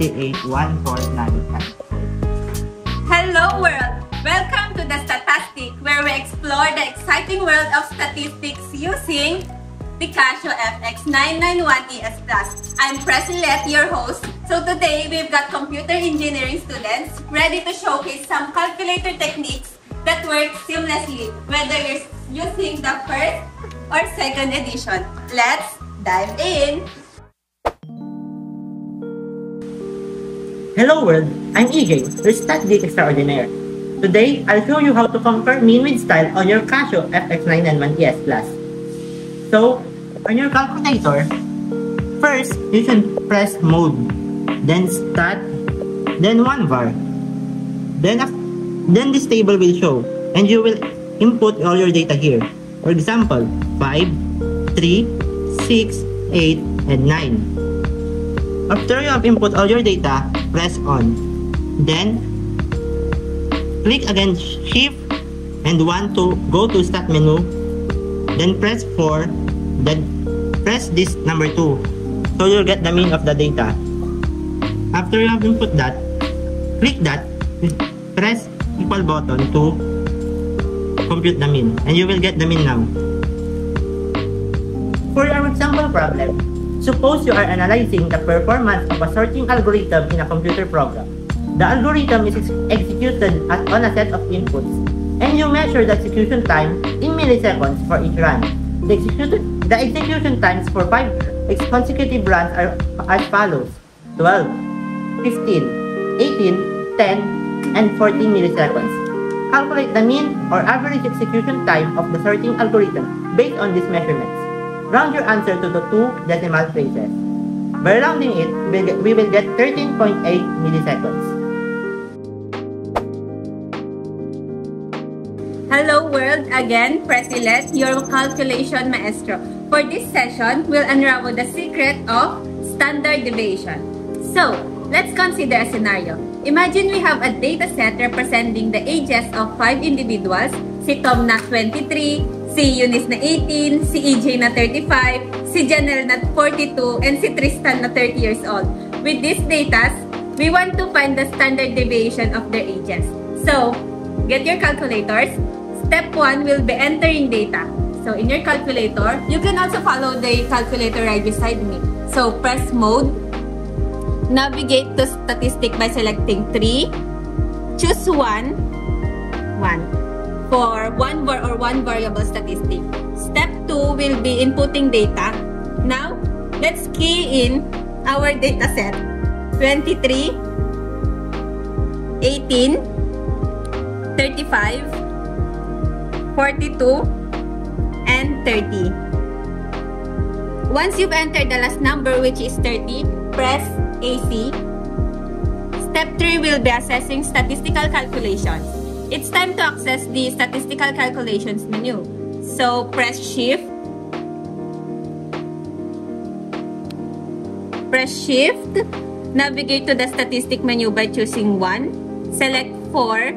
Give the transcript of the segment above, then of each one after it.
0.98149. Hello world! Welcome to the Stat-tastic where we explore the exciting world of statistics using the Casio FX 991 ES Plus. I'm Presilet, your host. So today, we've got computer engineering students ready to showcase some calculator techniques that work seamlessly, whether you're using the first or second edition. Let's dive in! Hello world, I'm EJ, your stat geek extraordinaire. Today, I'll show you how to conquer mean with style on your Casio FX991 ES Plus. So, on your calculator, first, you should press mode, then stat, then one var. Then, then this table will show, and you will input all your data here. For example, 5, 3, 6, 8, and 9. After you have input all your data, press on. Then, click again Shift and 1 to go to Start menu. Then press 4 then press this number 2. So you'll get the mean of the data. After you have input that, click that, press equal button to compute the mean. And you will get the mean now. For our example problem, suppose you are analyzing the performance of a sorting algorithm in a computer program. The algorithm is executed on a set of inputs, and you measure the execution time in milliseconds for each run. The execution the execution times for 5 consecutive runs are as follows 12, 15, 18, 10, and 14 milliseconds. Calculate the mean or average execution time of the sorting algorithm based on these measurements. Round your answer to the two decimal places. By rounding it, we will get 13.8 milliseconds. Hello world, again, Presilet, your calculation maestro. For this session, we'll unravel the secret of standard deviation. So, let's consider a scenario. Imagine we have a data set representing the ages of 5 individuals, si Tom na 23, si Eunice na 18, si EJ na 35, si Janelle na 42, and si Tristan na 30 years old. With these data, we want to find the standard deviation of their ages. So, get your calculators. Step 1 will be entering data. So in your calculator, you can also follow the calculator right beside me. So press mode, navigate to statistic by selecting 3, choose 1, 1 for one var or one variable statistic. Step 2 will be inputting data. Now, let's key in our data set. 23, 18, 35, 42, and 30. Once you've entered the last number, which is 30, press AC. Step 3 will be assessing statistical calculations. It's time to access the statistical calculations menu. So, press Shift. Press Shift. Navigate to the statistic menu by choosing 1. Select 4.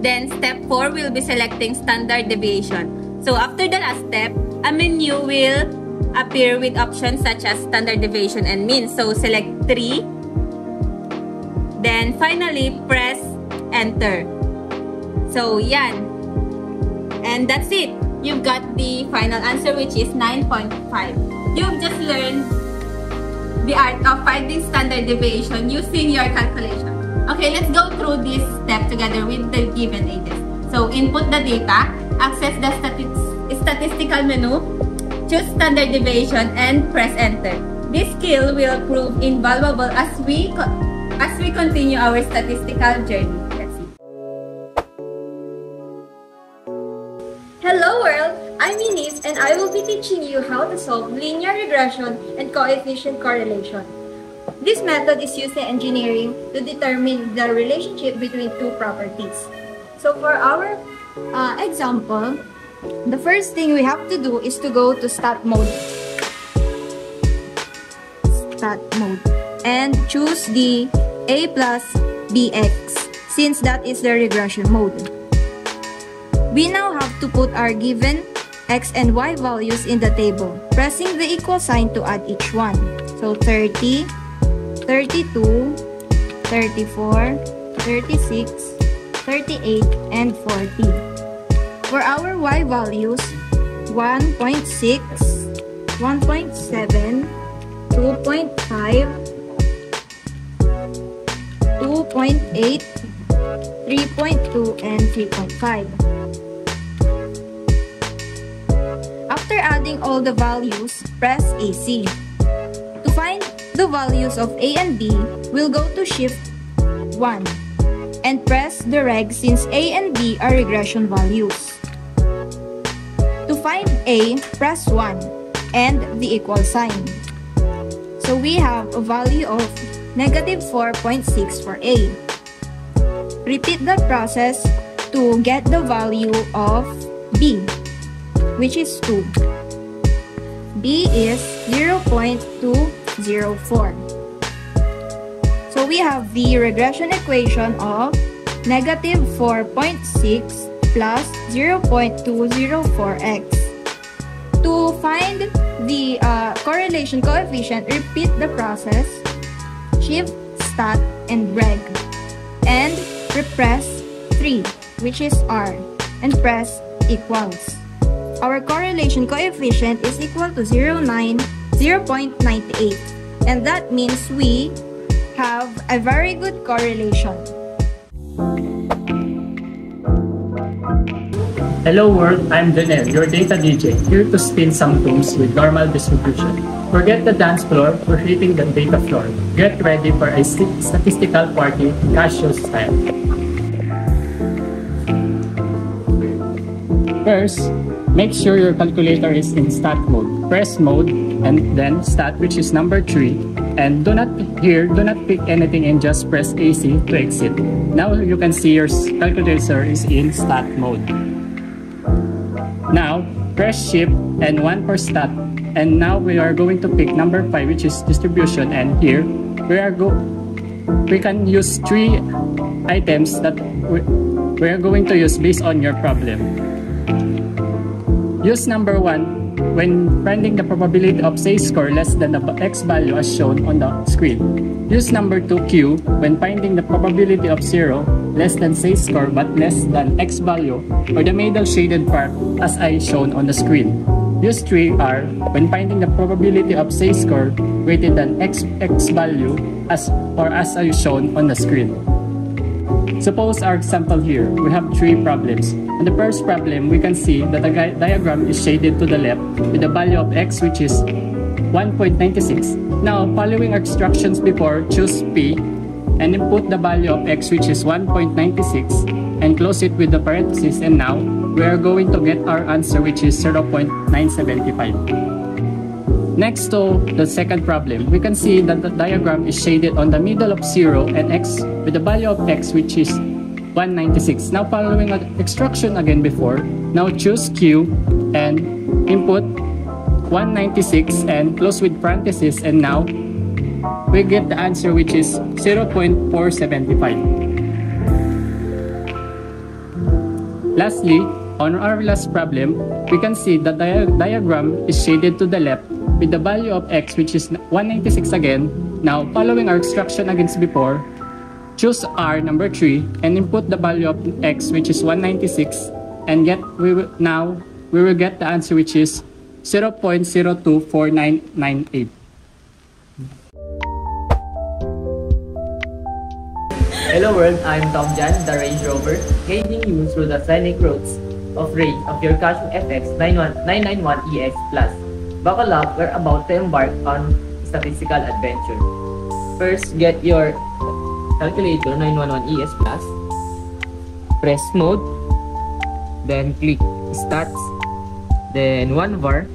Then, step 4 will be selecting standard deviation. So after the last step, a menu will appear with options such as standard deviation and mean. So select 3. Then finally, press enter. So yan. And that's it. You've got the final answer which is 9.5. You've just learned the art of finding standard deviation using your calculation. Okay, let's go through this step together with the given ages. So input the data access the statistical menu, choose standard deviation, and press enter. This skill will prove invaluable as we as we continue our statistical journey. And I will be teaching you how to solve linear regression and coefficient correlation. This method is used in engineering to determine the relationship between two properties. So for our uh, example, the first thing we have to do is to go to stat mode. Stat mode. And choose the A plus BX since that is the regression mode. We now have to put our given x and y values in the table, pressing the equal sign to add each one. So 30, 32, 34, 36, 38, and 40. For our y values, 1.6, 1.7, 2.5, 2.8, 3.2, and 3.5. After adding all the values, press AC. To find the values of A and B, we'll go to Shift 1 and press the reg since A and B are regression values. To find A, press 1 and the equal sign. So we have a value of negative 4.6 for A. Repeat the process to get the value of B, which is 2. B is 0.204. So we have the regression equation of negative 4.6 plus 0.204x. To find the uh, correlation coefficient, repeat the process, shift, stat, and reg, and repress 3, which is R, and press equals. Our correlation coefficient is equal to 0.9, 0.98, and that means we have a very good correlation. Hello world, I'm Daniel, your data DJ, here to spin some tunes with normal distribution. Forget the dance floor, we're hitting the data floor. Get ready for a statistical party, Casio style. First, make sure your calculator is in stat mode. Press mode and then stat which is number 3 and do not here do not pick anything and just press AC to exit. Now you can see your calculator is in stat mode. Now, press shift and 1 for stat. And now we are going to pick number 5 which is distribution and here we are go we can use three items that we, we are going to use based on your problem. Use number 1 when finding the probability of z score less than the x value as shown on the screen. Use number 2 Q when finding the probability of 0 less than z score but less than x value or the middle shaded part as I shown on the screen. Use 3R when finding the probability of z score greater than x, x value as or as I shown on the screen. Suppose our example here, we have three problems. In the first problem, we can see that the diagram is shaded to the left with the value of x which is 1.96. Now, following our instructions before, choose P and input the value of x which is 1.96 and close it with the parentheses and now we are going to get our answer which is 0.975. Next to the second problem, we can see that the diagram is shaded on the middle of 0 and x with the value of x which is 196. Now following our instruction again before, now choose Q and input 196 and close with parentheses and now we get the answer which is 0.475. Lastly, on our last problem, we can see that the diagram is shaded to the left with the value of x which is 196 again. Now, following our instruction against before, choose R number 3 and input the value of x which is 196 and get we will, now we will get the answer which is 0.024998. Hello world, I'm Tom Jan, the Range Rover, guiding you through the scenic roads of Ray of your Casio FX 991EX Plus. Up, we're about to embark on statistical adventure. First, get your calculator 911ES Plus, press mode, then click stats, then 1 var,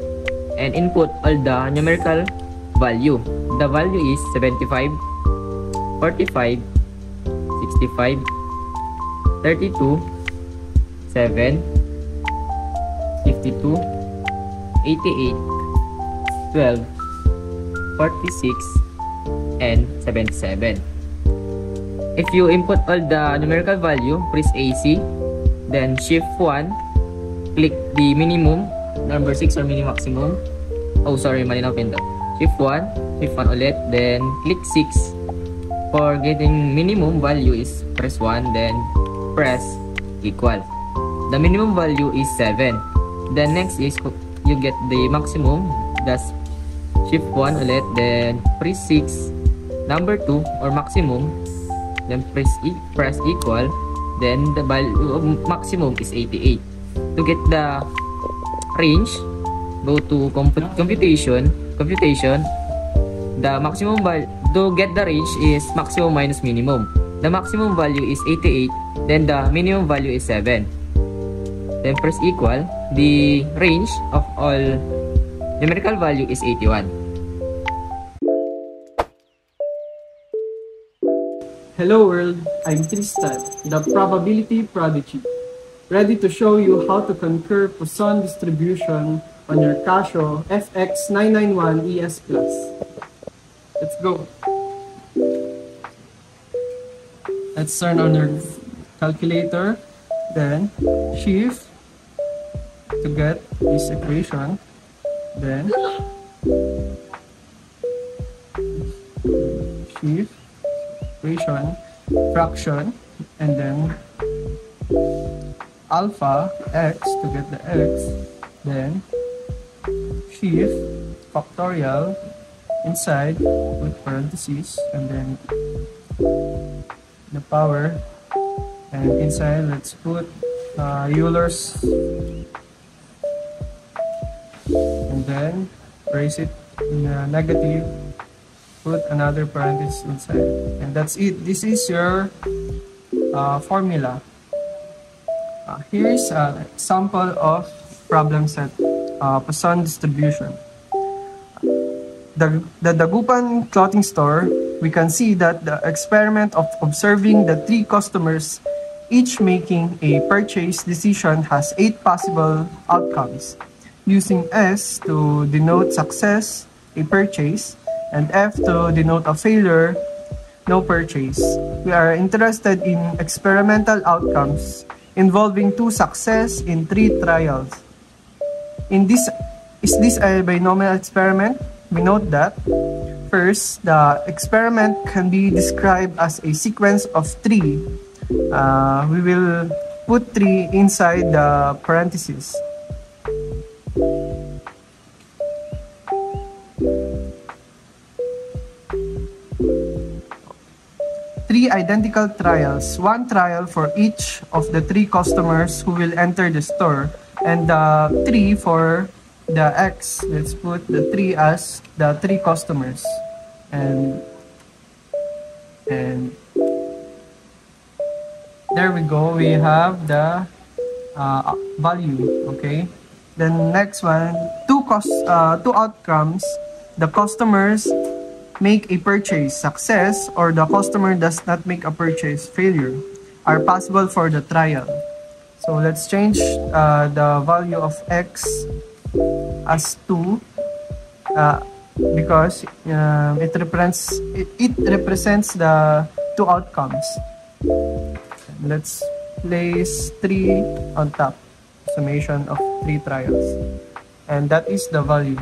and input all the numerical value. The value is 75, 45, 65, 32, 7, 52, 88, 12, 46, and 77. If you input all the numerical value, press AC, then shift 1, click the minimum number 6 or mini maximum. Oh, sorry, mali na pindot. Shift 1, shift 1 ulit, then click 6. For getting minimum value is press 1, then press equal. The minimum value is 7. Then next is you get the maximum, that's shift 1 ulit, then press 6, number 2 or maximum, then press e press equal, then the value of maximum is 88. To get the range, go to comput computation, computation, the maximum value to get the range is maximum minus minimum. The maximum value is 88, then the minimum value is 7. Then press equal, the range of all numerical value is 81. Hello world, I'm Tristan, the probability prodigy, ready to show you how to conquer Poisson distribution on your Casio FX991ES Plus. Let's go. Let's turn on your calculator, then shift to get this equation, then shift fraction and then alpha x to get the x then shift factorial inside with parentheses and then the power and inside let's put uh, Euler's. And then raise it in a negative put another parenthesis inside. And that's it. This is your uh, formula. Uh, here's an example of problem set uh, Poisson distribution. The, the Dagupan clothing store we can see that the experiment of observing the three customers each making a purchase decision has eight possible outcomes. Using S to denote success a purchase and F to denote a failure, no purchase. We are interested in experimental outcomes involving two success in three trials. In this, is this a binomial experiment? We note that first, the experiment can be described as a sequence of three. Uh, we will put three inside the parentheses. Identical trials, one trial for each of the three customers who will enter the store, and the three for the X. Let's put the three as the three customers, and and there we go. We have the uh, value. Okay. Then next one, two cost, uh, two outcomes. The customers make a purchase success or the customer does not make a purchase failure are possible for the trial. So let's change uh, the value of x as 2 uh, because uh, it represents it, it represents the two outcomes. Let's place 3 on top summation of 3 trials and that is the value.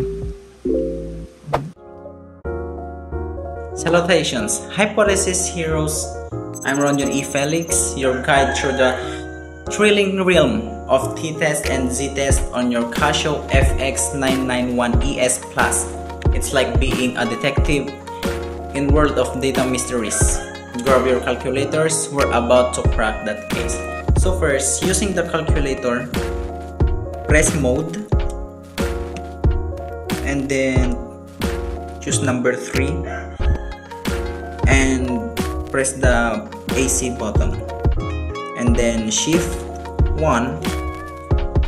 Salutations, Hypothesis Heroes. I'm Ronjon E. Felix, your guide through the thrilling realm of t-test and z-test on your Casio FX991ES Plus. It's like being a detective in world of data mysteries. Grab your calculators, we're about to crack that case. So first, using the calculator, press mode and then choose number 3 and press the AC button. And then shift 1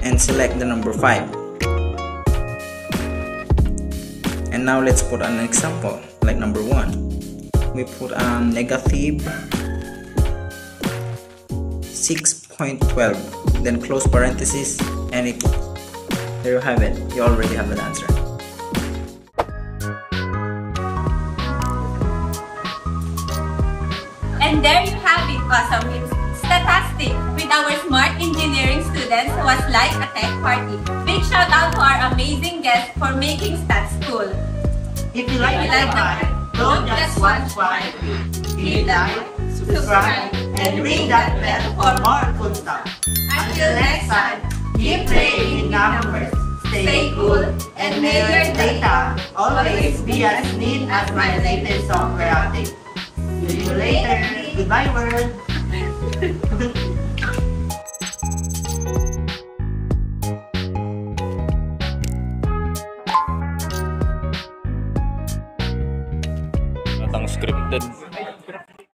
and select the number 5 and now let's put an example like number 1 we put a negative 6.12 then close parenthesis and it there you have it. You already have an answer you have awesome Stat-tastic with our smart engineering students was like a tech party. Big shout out to our amazing guests for making stats cool. If you like If you like the vibe, don't just watch one. Hit like, subscribe, and ring that bell for more cool stuff. Until next time, keep playing in numbers, stay cool, and may your data always be as neat as my latest software update. See you later. Goodbye, world. Thank you.